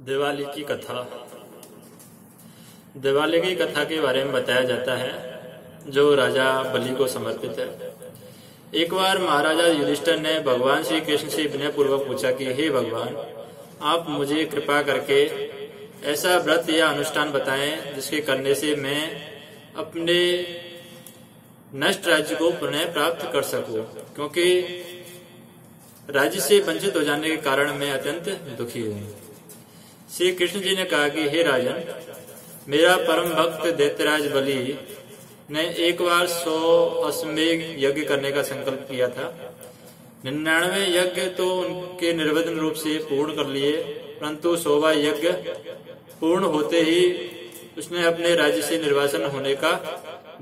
दिवाली की कथा। दिवाली की कथा के बारे में बताया जाता है, जो राजा बलि को समर्पित है। एक बार महाराजा युधिष्ठर ने भगवान श्री कृष्ण से विनय पूर्वक पूछा कि, हे भगवान, आप मुझे कृपा करके ऐसा व्रत या अनुष्ठान बताएँ, जिसके करने से मैं अपने नष्ट राज्य को पुनः प्राप्त कर सकूँ, क्योंकि राज्य से वंचित हो जाने के कारण मैं अत्यंत दुखी हूँ। श्री कृष्ण जी ने कहा कि, हे राजन, मेरा परम भक्त दैत्यराज बलि, ने एक बार सौ अश्वमेघ यज्ञ करने का संकल्प किया था। निन्यानवे यज्ञ तो उनके निर्वधन रूप से पूर्ण कर लिए, परंतु सौवा यज्ञ पूर्ण होते ही उसने अपने राज्य से निर्वासन होने का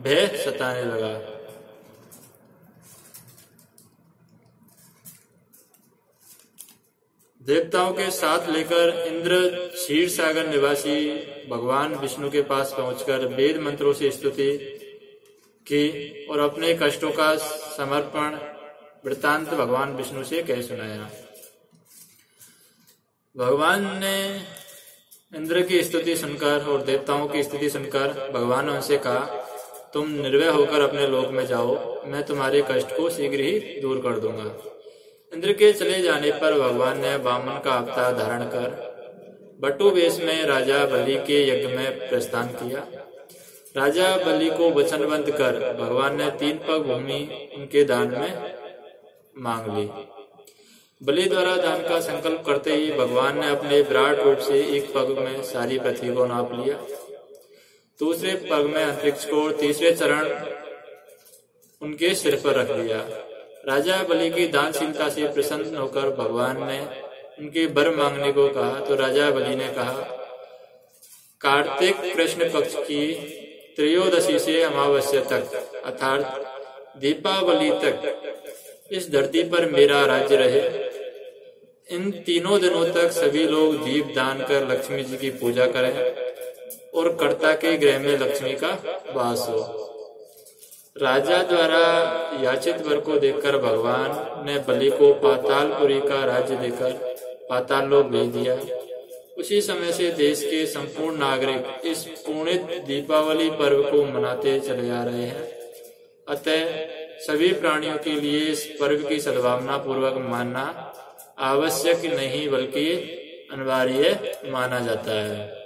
भय सताने लगा। देवताओं के साथ लेकर इंद्र क्षीर सागर निवासी, भगवान विष्णु के पास पहुंचकर वेद मंत्रों से स्तुति की और अपने कष्टों का समर्पण वृतांत भगवान विष्णु से कह सुनाया। भगवान ने इंद्र की स्तुति सुनकर और देवताओं की स्थिति सुनकर भगवान ने उनसे कहा, तुम निर्भय होकर अपने लोक में जाओ, मैं तुम्हारे कष्ट को शीघ्र ही दूर कर दूँगा। इंद्र के चले जाने पर भगवान ने वामन का अवतार धारण कर बटु वेश में राजा बलि के यज्ञ में प्रस्थान किया। राजा बलि को वचनबंद कर भगवान ने तीन पग भूमि उनके दान में मांग ली। बलि द्वारा दान का संकल्प करते ही भगवान ने अपने विराट रूप से एक पग में सारी पृथ्वी को नाप लिया। दूसरे पग में अंतरिक्ष को तीसरे चरण उनके सिर पर रख दिया। राजा बलि की दानशीलता से प्रसन्न होकर भगवान ने उनके बर मांगने को कहा तो राजा बलि ने कहा, कार्तिक कृष्ण पक्ष की त्रयोदशी से अमावस्या तक, अर्थात दीपावली तक, इस धरती पर मेरा राज्य रहे। इन तीनों दिनों तक सभी लोग दीप दान कर लक्ष्मी जी की पूजा करें और कर्ता के ग्रह में लक्ष्मी का वास हो। राजा द्वारा याचित वर को देखकर भगवान ने बलि को पातालपुरी का राज्य देकर पाताल लोक भेज दिया। उसी समय से देश के संपूर्ण नागरिक इस पुणित दीपावली पर्व को मनाते चले आ रहे हैं। अतः सभी प्राणियों के लिए इस पर्व की सद्भावना पूर्वक मानना आवश्यक नहीं, बल्कि अनिवार्य माना जाता है।